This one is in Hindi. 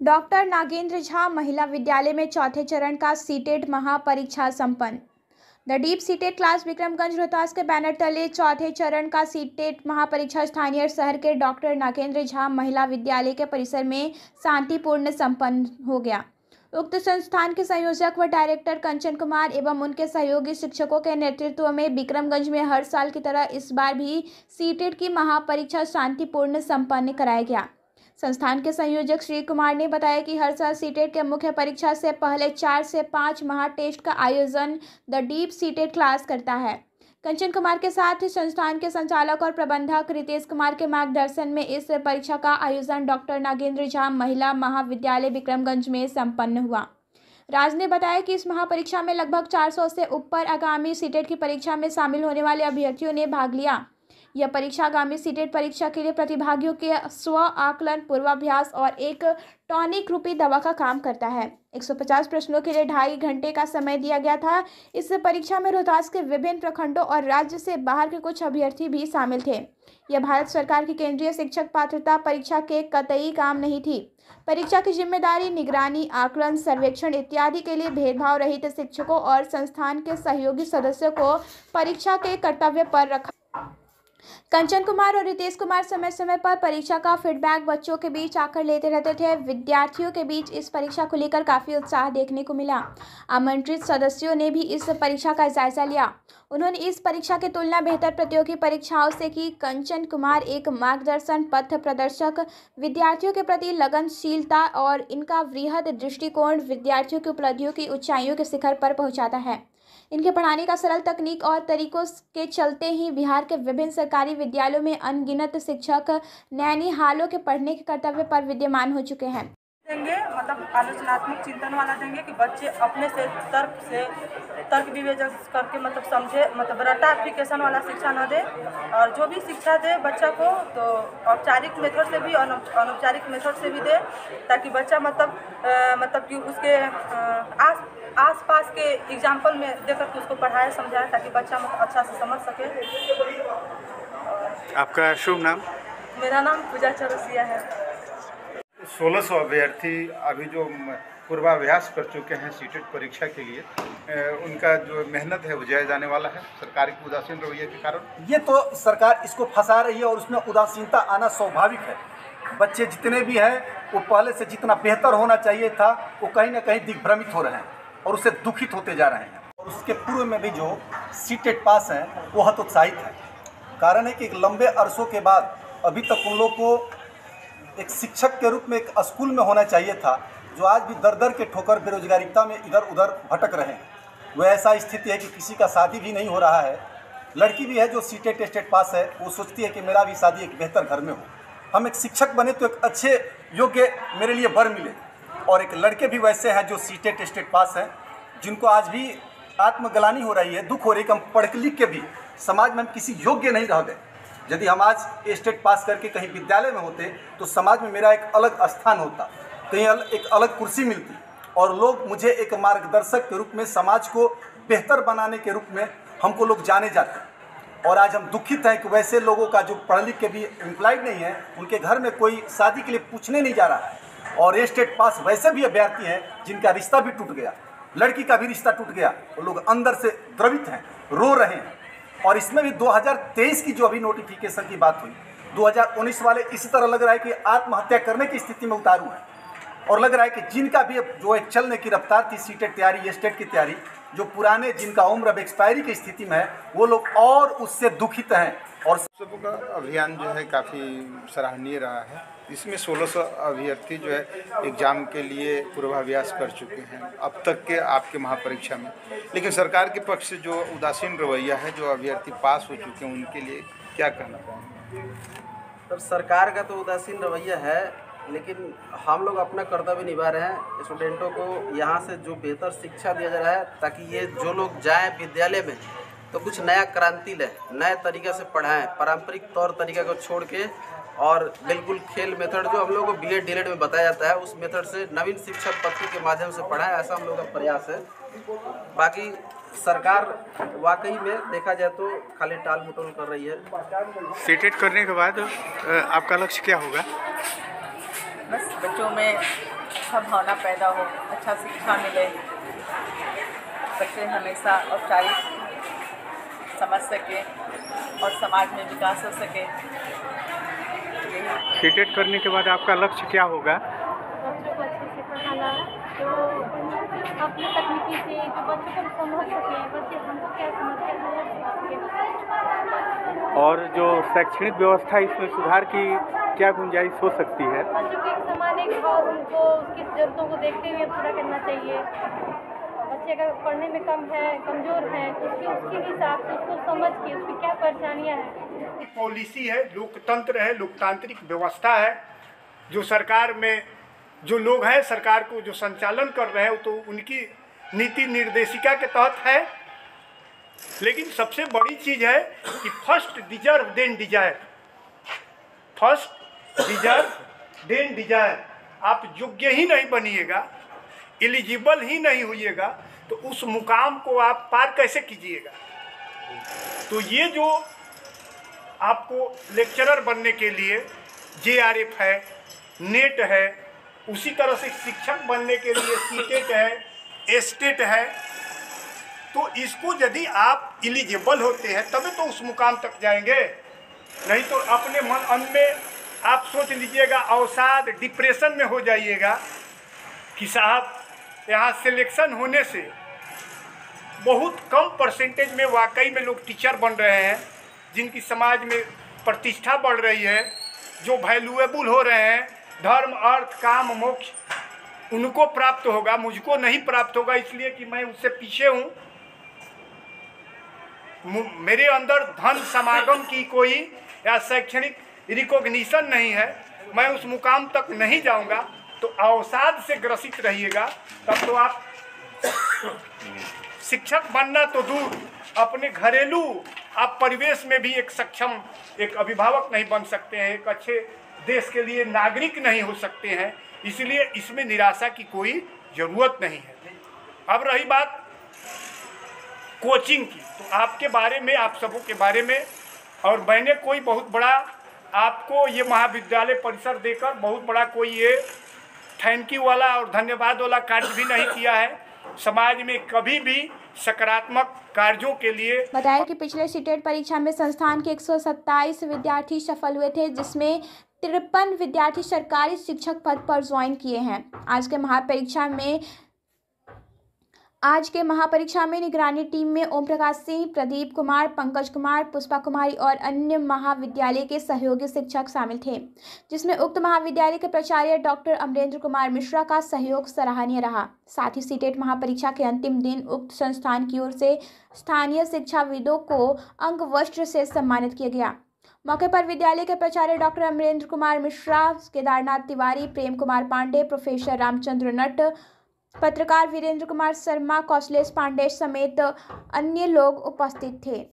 डॉक्टर नागेंद्र झा महिला विद्यालय में चौथे चरण का सीटेट महापरीक्षा संपन्न। The deep CTET class Vikramganj Rohtas के बैनर तले चौथे चरण का सीटेट महापरीक्षा स्थानीय शहर के डॉक्टर नागेंद्र झा महिला विद्यालय के परिसर में शांतिपूर्ण संपन्न हो गया। उक्त संस्थान के संयोजक व डायरेक्टर कंचन कुमार एवं उनके सहयोगी शिक्षकों के नेतृत्व में विक्रमगंज में हर साल की तरह इस बार भी सीटेट की महापरीक्षा शांतिपूर्ण संपन्न कराया गया। संस्थान के संयोजक श्री कुमार ने बताया कि हर साल सीटेट के मुख्य परीक्षा से पहले चार से पाँच महा टेस्ट का आयोजन द डीप सीटेट क्लास करता है। कंचन कुमार के साथ संस्थान के संचालक और प्रबंधक रितेश कुमार के मार्गदर्शन में इस परीक्षा का आयोजन डॉक्टर नागेंद्र झा महिला महाविद्यालय विक्रमगंज में संपन्न हुआ। राज ने बताया कि इस महापरीक्षा में लगभग 400 से ऊपर आगामी सीटेट की परीक्षा में शामिल होने वाले अभ्यर्थियों ने भाग लिया। यह परीक्षा आगामी सीटेट परीक्षा के लिए प्रतिभागियों के स्व आकलन, पूर्वाभ्यास और एक टॉनिक रूपी दवा का काम करता है। 150 प्रश्नों के लिए ढाई घंटे का समय दिया गया था। इस परीक्षा में रोहतास के विभिन्न प्रखंडों और राज्य से बाहर के कुछ अभ्यर्थी भी शामिल थे। यह भारत सरकार की केंद्रीय शिक्षक पात्रता परीक्षा के कतई काम नहीं थी। परीक्षा की ज़िम्मेदारी निगरानी, आकलन, सर्वेक्षण इत्यादि के लिए भेदभाव रहित शिक्षकों और संस्थान के सहयोगी सदस्यों को परीक्षा के कर्तव्य पर रखा कंचन कुमार और रितेश कुमार समय समय पर परीक्षा का फीडबैक बच्चों के बीच आकर लेते रहते थे। विद्यार्थियों के बीच इस परीक्षा को लेकर काफ़ी उत्साह देखने को मिला। आमंत्रित सदस्यों ने भी इस परीक्षा का जायजा लिया। उन्होंने इस परीक्षा की तुलना बेहतर प्रतियोगी परीक्षाओं से की। कंचन कुमार एक मार्गदर्शन पथ प्रदर्शक। विद्यार्थियों के प्रति लगनशीलता और इनका वृहद दृष्टिकोण विद्यार्थियों की उपलब्धियों की ऊंचाइयों के शिखर पर पहुंचाता है। इनके पढ़ाने का सरल तकनीक और तरीकों के चलते ही बिहार के विभिन्न सरकारी विद्यालयों में अनगिनत शिक्षक नैनीहालों के पढ़ने के कर्तव्य पर विद्यमान हो चुके हैं। देंगे मतलब आलोचनात्मक चिंतन वाला देंगे कि बच्चे अपने से तर्क से तर्क विवेचन करके मतलब समझे मतलब रटाफिकेशन वाला शिक्षा न दे। और जो भी शिक्षा दे बच्चा को तो औपचारिक मेथड से भी अनौपचारिक मेथड से भी दे ताकि बच्चा मतलब आ, मतलब कि उसके आस आस पास के एग्ज़ाम्पल में देकर के उसको पढ़ाए समझाए ताकि बच्चा मतलब अच्छा से समझ सके। आपका शुभ नाम? मेरा नाम पूजा चौरसिया है। सोलह सौ अभ्यर्थी अभी जो पूर्वाभ्यास कर चुके हैं सीटेट परीक्षा के लिए उनका जो मेहनत है वो जाया जाने वाला है सरकार की उदासीन रवैये के कारण। ये तो सरकार इसको फंसा रही है और उसमें उदासीनता आना स्वाभाविक है। बच्चे जितने भी हैं वो पहले से जितना बेहतर होना चाहिए था वो कहीं ना कहीं दिग्भ्रमित हो रहे हैं। और उससे दुखित होते जा रहे हैं। और उसके पूर्व में भी जो सीटेट पास हैं, वो हतोत्साहित है। कारण है कि एक लंबे अरसों के बाद अभी तक उन लोग को एक शिक्षक के रूप में एक स्कूल में होना चाहिए था, जो आज भी दर दर के ठोकर बेरोजगारिता में इधर उधर भटक रहे हैं। वो ऐसा स्थिति है कि किसी का शादी भी नहीं हो रहा है। लड़की भी है जो सीटेट टेस्टेड पास है, वो सोचती है कि मेरा भी शादी एक बेहतर घर में हो। हम एक शिक्षक बने तो एक अच्छे, योग्य, मेरे लिए बर मिले। और एक लड़के भी वैसे हैं जो सी सीटेट टेस्टेड पास हैं, जिनको आज भी आत्मगलानी हो रही है, दुख हो रही है कि हम पढ़ लिख के भी समाज में हम किसी योग्य नहीं रह गए। यदि हम आज स्टेट पास करके कहीं विद्यालय में होते तो समाज में मेरा एक अलग स्थान होता कहीं एक अलग कुर्सी मिलती। और लोग मुझे एक मार्गदर्शक के रूप में, समाज को बेहतर बनाने के रूप में हमको लोग जाने जाते और आज हम दुखित हैं कि वैसे लोगों का जो पढ़ लिख के भी एम्प्लॉयड नहीं है, उनके घर में कोई शादी के लिए पूछने नहीं जा रहा है। और स्टेट पास वैसे भी अभ्यर्थी हैं, जिनका रिश्ता भी टूट गया। लड़की का भी रिश्ता टूट गया। वो लोग अंदर से द्रवित हैं, रो रहे हैं। और इसमें भी 2023 की जो अभी नोटिफिकेशन की बात हुई 2019 वाले इसी तरह लग रहा है कि आत्महत्या करने की स्थिति में उतारू है। और लग रहा है कि जिनका भी जो एक चलने की रफ्तार थी सीटेट तैयारी स्टेट की तैयारी, जो पुराने जिनका उम्र अब एक्सपायरी की स्थिति में है, वो लोग और उससे दुखित हैं। और सबों का अभियान जो है काफ़ी सराहनीय रहा है। इसमें 1600 अभ्यर्थी जो है एग्ज़ाम के लिए पूर्वाभ्यास कर चुके हैं, अब तक के आपके महापरीक्षा में। लेकिन सरकार के पक्ष से जो उदासीन रवैया है, जो अभ्यर्थी पास हो चुके हैं, उनके लिए क्या कहना चाहेंगे? तो सरकार का तो उदासीन रवैया है, लेकिन हम लोग अपना कर्तव्य निभा रहे हैं। स्टूडेंटों को यहाँ से जो बेहतर शिक्षा दिया जा रहा है, ताकि ये जो लोग जाएँ विद्यालय में तो कुछ नया क्रांति लें, नए तरीके से पढ़ाएँ, पारंपरिक तौर तरीका को छोड़ के और बिल्कुल खेल मेथड जो हम लोग को बी एड डी में बताया जाता है उस मेथड से नवीन शिक्षक पद्धति के माध्यम से पढ़ाएँ ऐसा हम लोग का प्रयास है। बाकी सरकार वाकई में देखा जाए तो खाली टाल मटोल कर रही है। सीटेट करने के बाद आपका लक्ष्य क्या होगा? बस बच्चों में अच्छा भावना पैदा हो अच्छा शिक्षा मिले। बच्चे हमेशा औपचारिक समझ सके और समाज में विकास हो सके। सीटेट करने के बाद आपका लक्ष्य क्या होगा? बच्चों को अच्छे से पढ़ाना अपनी तकनीकी से जो बच्चों को समझ सके बच्चे हमको क्या समझते और जो शैक्षणिक व्यवस्था इसमें सुधार की क्या गुंजाइश हो सकती है? बच्चों के समान एक उनको उसकी ज़रूरतों को देखते हुए पूरा करना चाहिए। बच्चे अगर पढ़ने में कम है, कमज़ोर है तो उसके उसके हिसाब से उसको समझ के उसकी क्या परेशानियाँ हैं? पॉलिसी है, लोकतंत्र है, लोकतांत्रिक व्यवस्था है। जो सरकार में, जो लोग हैं सरकार को जो संचालन कर रहे हैं तो उनकी नीति निर्देशिका के तहत है। लेकिन सबसे बड़ी चीज़ है कि first deserve then desire. First deserve then desire. आप योग्य ही नहीं बनिएगा। एलिजिबल ही नहीं होइएगा तो उस मुकाम को आप पार कैसे कीजिएगा? तो ये जो आपको लेक्चरर बनने के लिए जेआरएफ है नेट है, उसी तरह से शिक्षक बनने के लिए सीटेट है एस्टेट है तो इसको यदि आप एलिजिबल होते हैं, तभी तो उस मुकाम तक जाएँगे। नहीं तो अपने मन अन में आप सोच लीजिएगा, अवसाद डिप्रेशन में हो जाइएगा कि साहब यहाँ सिलेक्शन होने से बहुत कम परसेंटेज में वाकई में लोग टीचर बन रहे हैं, जिनकी समाज में प्रतिष्ठा बढ़ रही है, जो वैल्यूएबल हो रहे हैं, धर्म, अर्थ, काम, मोक्ष, उनको प्राप्त होगा, मुझको नहीं प्राप्त होगा, इसलिए कि मैं उससे पीछे हूँ। मेरे अंदर धन समागम की कोई या शैक्षणिक रिकॉग्निशन नहीं है, मैं उस मुकाम तक नहीं जाऊँगा। तो अवसाद से ग्रसित रहिएगा, तब तो आप शिक्षक बनना तो दूर। अपने घरेलू, आप परिवेश में भी एक सक्षम, एक अभिभावक नहीं बन सकते हैं, एक अच्छे देश के लिए नागरिक नहीं हो सकते हैं। इसलिए इसमें निराशा की कोई ज़रूरत नहीं है। अब रही बात कोचिंग की। तो आपके बारे में, आप सबों के बारे में, और मैंने कोई बहुत बड़ा, आपको ये महाविद्यालय परिसर देकर बहुत बड़ा कोई ये थैंक यू वाला और धन्यवाद वाला कार्य भी नहीं किया है। समाज में कभी भी सकारात्मक कार्यों के लिए बताया कि पिछले सीटेट परीक्षा में संस्थान के 127 विद्यार्थी सफल हुए थे, जिसमें तिरपन विद्यार्थी सरकारी शिक्षक पद पर ज्वाइन किए हैं। आज के महापरीक्षा में आज के महापरीक्षा में निगरानी टीम में ओम प्रकाश सिंह, प्रदीप कुमार, पंकज कुमार, पुष्पा कुमारी और अन्य महाविद्यालय के सहयोगी शिक्षक शामिल थे, जिसमें उक्त महाविद्यालय के प्राचार्य डॉक्टर अमरेंद्र कुमार मिश्रा का सहयोग सराहनीय रहा। साथ ही सीटेट महापरीक्षा के अंतिम दिन उक्त संस्थान की ओर से स्थानीय शिक्षाविदों को अंग वस्त्र से सम्मानित किया गया। मौके पर विद्यालय के प्राचार्य डॉक्टर अमरेंद्र कुमार मिश्रा, केदारनाथ तिवारी, प्रेम कुमार पांडे, प्रोफेसर रामचंद्र नट पत्रकार वीरेंद्र कुमार शर्मा कौशलेश पांडे समेत अन्य लोग उपस्थित थे।